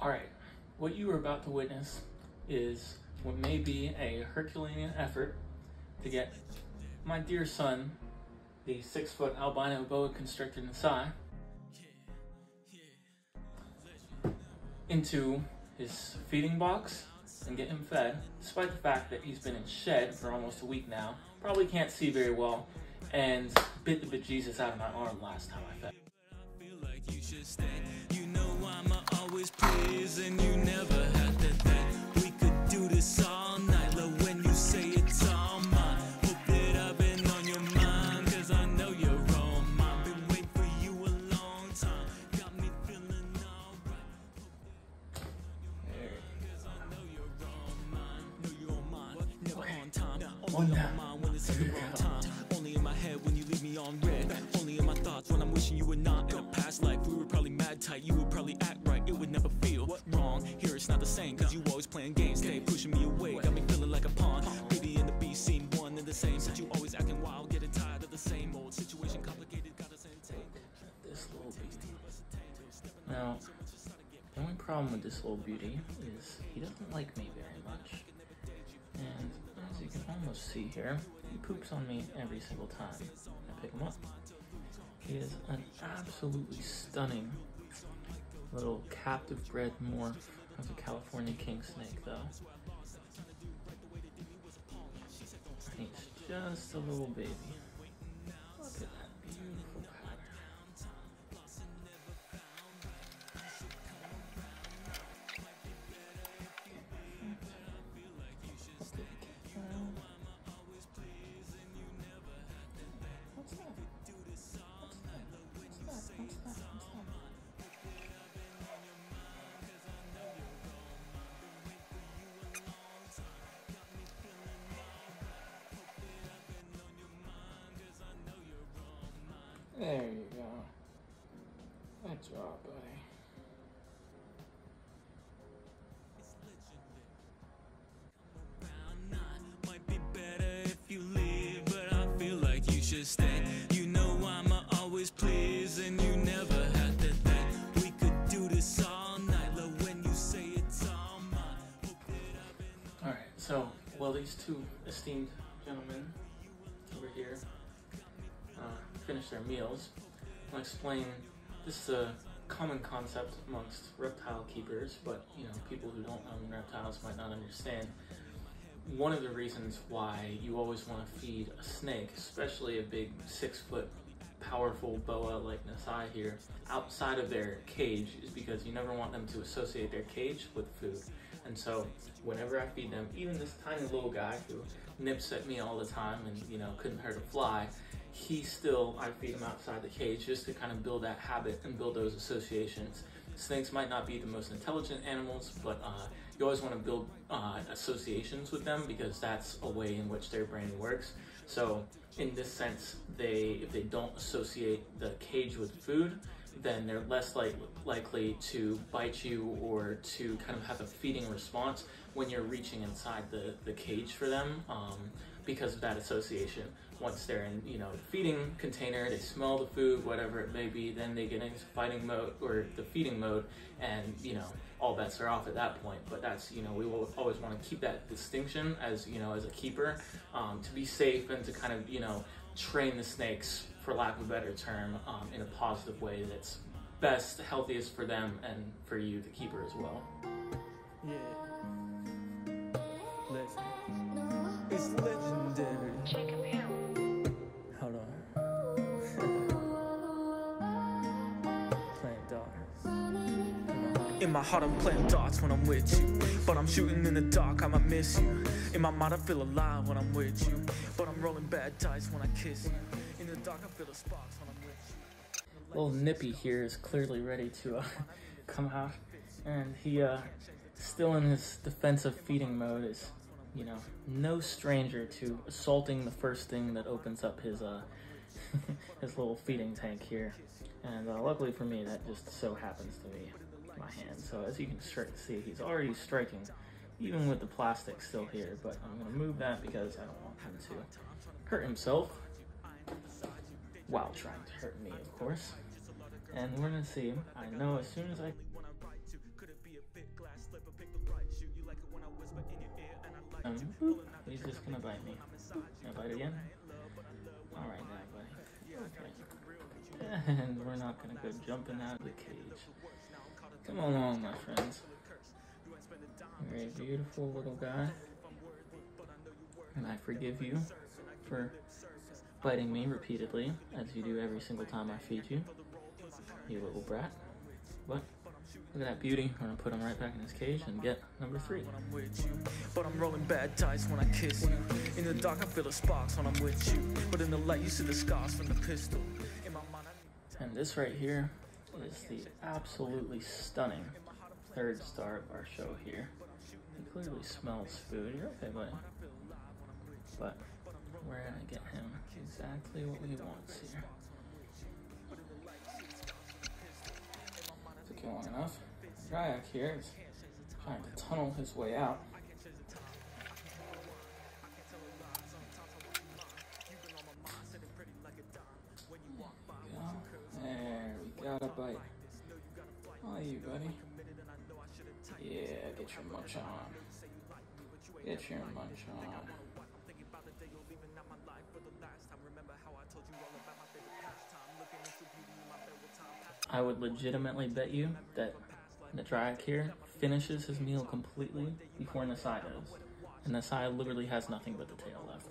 All right, what you are about to witness is what may be a Herculean effort to get my dear son, the six foot albino boa constrictor Nassai, into his feeding box and get him fed, despite the fact that he's been in shed for almost a week now, probably can't see very well, and bit the bejesus out of my arm last time I fed. Always praise and you never had to think we could do this all night. Love when you say it's all mine. Hope that I've been on your mind, cause I know you're on mine. Been waiting for you a long time. Got me feeling I know you're on mine. Know you're on mine. Never on time. Only down. on mine when it's the wrong time. Only in my head when you leave me on red. Only in my thoughts when I'm wishing you were not. In a past life, we were probably mad tight. You Same, cause you always playing games. Stay pushing me away. Got me feeling like a pawn. Beauty and the beast seem one and the same. But you always acting wild, getting tired of the same old situation. Complicated, got us entangled. This little beauty. Now, the only problem with this little beauty is he doesn't like me very much. And as you can almost see here, he poops on me every single time I pick him up. He is an absolutely stunning little captive bred morph of a California king snake, though. It's just a little baby. There you go. Good job, buddy. Might be better if you leave, but I feel like you should stay. You know I'ma always please, and you never had to think we could do this all night. Love when you say it's all mine. Hope that I've been Alright, so, well, these two esteemed finish their meals. I'll explain this is a common concept amongst reptile keepers, but you know, people who don't own reptiles might not understand. One of the reasons why you always want to feed a snake, especially a big six foot powerful boa like Nassai here, outside of their cage is because you never want them to associate their cage with food. And so whenever I feed them, even this tiny little guy who nips at me all the time and you know couldn't hurt a fly, he still I feed him outside the cage just to kind of build that habit and build those associations. Snakes might not be the most intelligent animals, but uh, you always want to build uh, associations with them because that's a way in which their brain works. So in this sense, they if they don't associate the cage with food, then they're less like, likely to bite you or to kind of have a feeding response when you're reaching inside the, the cage for them um, because of that association. Once they're in, you know, the feeding container, they smell the food, whatever it may be, then they get into fighting mode or the feeding mode, and you know, all bets are off at that point. But that's, you know, we will always want to keep that distinction as, you know, as a keeper um, to be safe and to kind of, you know, train the snakes, for lack of a better term, um, in a positive way that's best, healthiest for them and for you, the keeper, as well. Yeah. In my heart, I'm playing darts when I'm with you. But I'm shooting in the dark, I'ma miss you. In my mind, I feel alive when I'm with you. But I'm rolling bad dice when I kiss you. In the dark, I feel the sparks when I'm with you. Little Nippy here is clearly ready to uh, come out, and he, uh, still in his defensive feeding mode, is, you know, no stranger to assaulting the first thing that opens up his, uh, his little feeding tank here. And uh, luckily for me, that just so happens to be my hand. So as you can start to see, he's already striking, even with the plastic still here. But I'm going to move that because I don't want him to hurt himself while trying to hurt me, of course. And we're going to see him. I know as soon as I... Um, he's just going to bite me. Can I bite again? Alright now, buddy. Okay. And we're not going to go jumping out of the cage. Come along, my friends. You're a beautiful little guy. And I forgive you for biting me repeatedly, as you do every single time I feed you. You little brat. But look at that beauty. I'm gonna put him right back in his cage and get number three. when I'm with you. But I'm rolling bad dice when I kiss you. In the dark, I feel the sparks when I'm with you. But in the light, you see the scars from the pistol. In my mind, I And this right here is the absolutely stunning third star of our show here. He clearly smells food. You're okay, buddy. But we're gonna get him exactly what he wants here. Took you long enough. Dryak here is trying to tunnel his way out. You, buddy. Yeah, get your munch on. Get your munch on. I would legitimately bet you that Nadra'yak here finishes his meal completely before Nassai does. And Nassai literally has nothing but the tail left.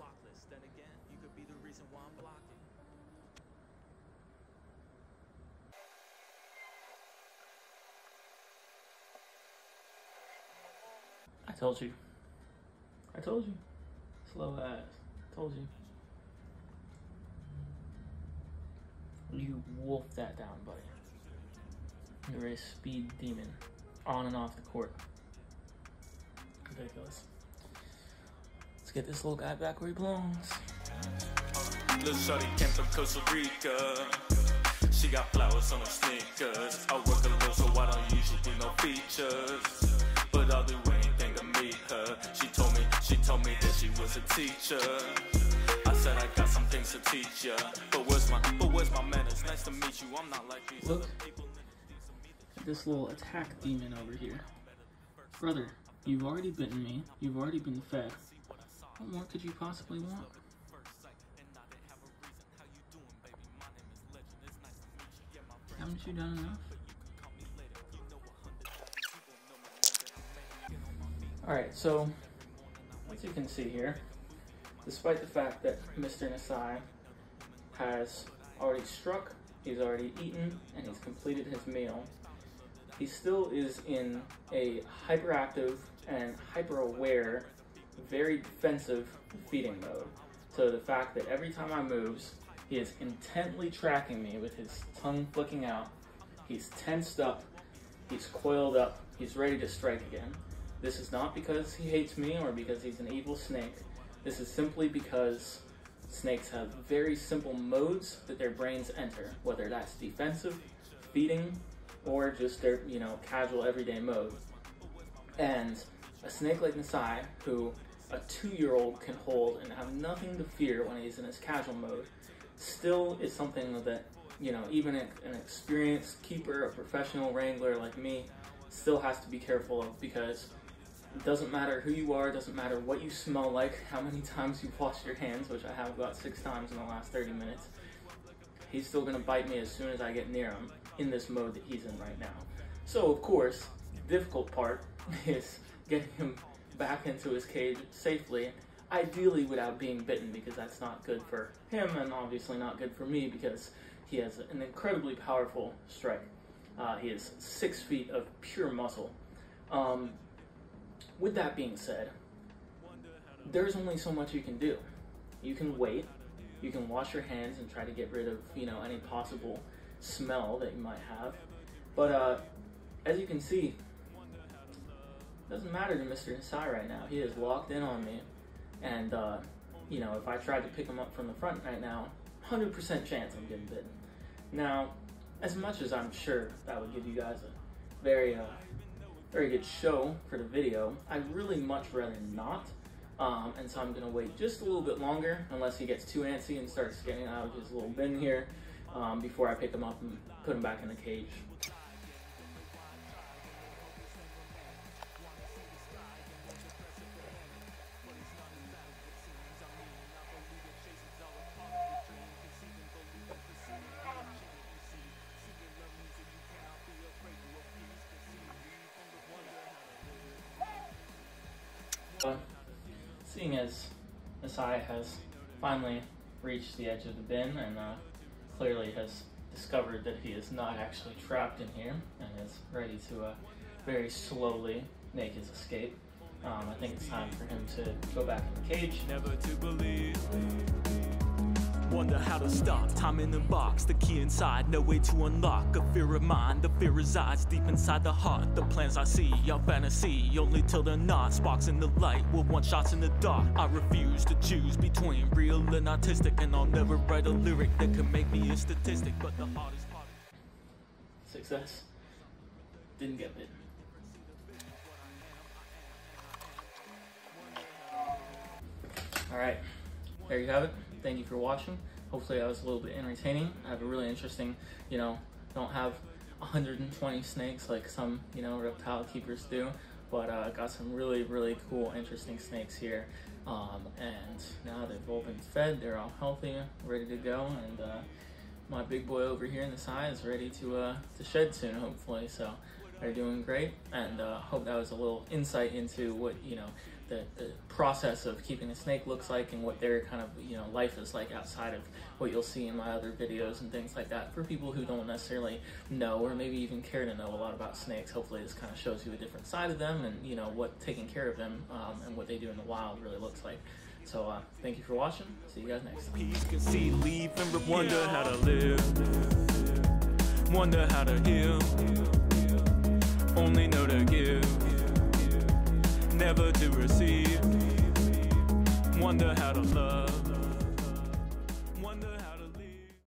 I told you. I told you. Slow ass. Told you. You wolfed that down, buddy. You're a speed demon. On and off the court. Ridiculous. Let's get this little guy back where he belongs. Little shorty came from Costa Rica. She got flowers on her sneakers. I work a little, so I don't usually do no features. Was a teacher. I said I got some things to teach ya. But where's my, but where's my manners? Nice to meet you. I'm not like these Look. other people. this little attack demon over here. Brother, you've already bitten me. You've already been fed. What more could you possibly want? Haven't you done enough? Alright, so as you can see here, despite the fact that Mr. Nassai has already struck, he's already eaten, and he's completed his meal, he still is in a hyperactive and hyper aware, very defensive feeding mode. So the fact that every time I moves, he is intently tracking me with his tongue flicking out. He's tensed up, he's coiled up, he's ready to strike again. This is not because he hates me or because he's an evil snake. This is simply because snakes have very simple modes that their brains enter, whether that's defensive, feeding, or just their, you know, casual everyday mode. And a snake like Nassai, who a two-year-old can hold and have nothing to fear when he's in his casual mode, still is something that, you know, even an experienced keeper, a professional wrangler like me, still has to be careful of because it doesn't matter who you are, doesn't matter what you smell like, how many times you've washed your hands, which I have about six times in the last 30 minutes. He's still gonna bite me as soon as I get near him in this mode that he's in right now. So, of course, the difficult part is getting him back into his cage safely, ideally without being bitten, because that's not good for him and obviously not good for me because he has an incredibly powerful strike. Uh, he is six feet of pure muscle. Um, with that being said, there's only so much you can do. You can wait, you can wash your hands and try to get rid of, you know, any possible smell that you might have. But uh, as you can see, it doesn't matter to Mr. Nassai right now. He is locked in on me. And, uh, you know, if I tried to pick him up from the front right now, 100% chance I'm getting bitten. Now, as much as I'm sure that would give you guys a very, uh, very good show for the video, I'd really much rather not. Um, and so I'm gonna wait just a little bit longer, unless he gets too antsy and starts getting out of his little bin here, um, before I pick him up and put him back in the cage. Uh, seeing as Nassai has finally reached the edge of the bin and uh, clearly has discovered that he is not actually trapped in here and is ready to uh, very slowly make his escape. Um, I think it's time for him to go back in the cage. Never to believe. Wonder how to stop. Time in the box, the key inside, no way to unlock. A fear of mine, the fear resides deep inside the heart. The plans I see are fantasy, only till they're not. Sparks in the light with one shots in the dark. I refuse to choose between real and artistic, and I'll never write a lyric that can make me a statistic. But the hardest part. Success. Didn't get bitten. Alright, there you have it. Thank you for watching. Hopefully that was a little bit entertaining. I have a really interesting, you know, don't have 120 snakes like some, you know, reptile keepers do, but uh, got some really, really cool, interesting snakes here. Um, and now they've all been fed, they're all healthy, ready to go, and uh, my big boy over here in the side is ready to uh, to shed soon, hopefully. So they're doing great, and uh, hope that was a little insight into what you know the, the process of keeping a snake looks like and what their kind of you know life is like outside of what you'll see in my other videos and things like that for people who don't necessarily know or maybe even care to know a lot about snakes hopefully this kind of shows you a different side of them and you know what taking care of them um, and what they do in the wild really looks like so uh, thank you for watching see you guys next time can see, leave and. Wonder how to live. Wonder how to heal. Only know to give. Never to receive. Wonder how to love.